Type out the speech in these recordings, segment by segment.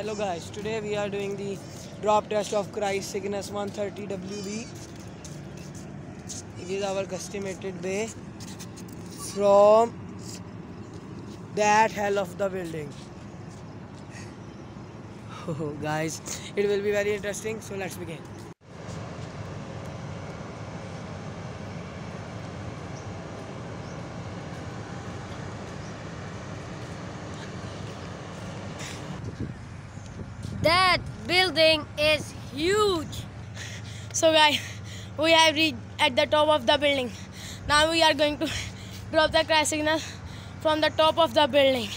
Hello guys, today we are doing the drop test of Crash Cygnus 130 WB. It is our customated bay from that hell of the building. Oh, guys, it will be very interesting. So let's begin. That building is huge. So guys, we have reached at the top of the building. Now we are going to drop the Crash Cygnus from the top of the building.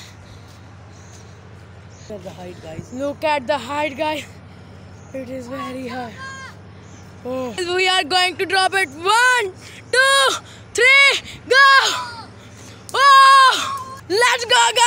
Look at the height, guys. Look at the height, guys. It is very high. Oh. We are going to drop it. One, two, three, go! Oh! Let's go, guys!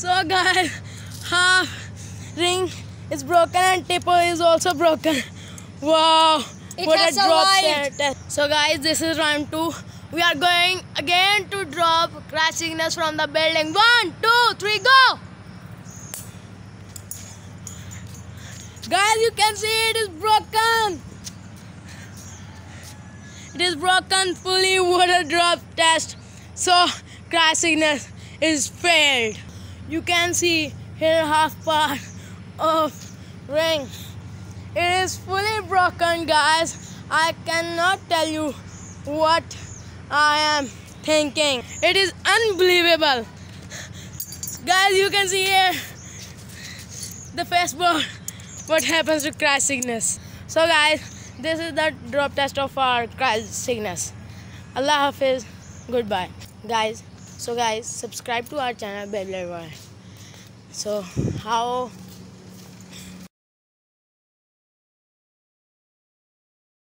So guys, half ring is broken and tipper is also broken. Wow, It what a drop survived. set. So guys, this is round two. We are going again to drop Crash Cygnus from the building. One, two, three, go! Guys, you can see it is broken. It is broken fully water drop test. So Crash Cygnus is failed. You can see here half part of ring. It is fully broken guys. I cannot tell you what I am thinking. It is unbelievable. Guys, you can see here the Facebook what happens to Crash Cygnus. So guys, this is the drop test of our Crash Cygnus. Allah Hafiz. Goodbye. Guys, so guys, subscribe to our channel Beyblade World. So how